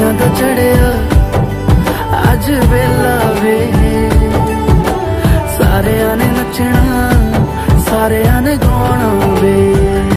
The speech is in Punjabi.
ਖੁਸ਼ੀਆਂ ਦਾ ਚੜਿਆ। ਅੱਜ ਵੇਲਾ ਵੇ। ਸਾਰਿਆਂ ਨੇ ਨੱਚਣਾ ਸਾਰਿਆਂ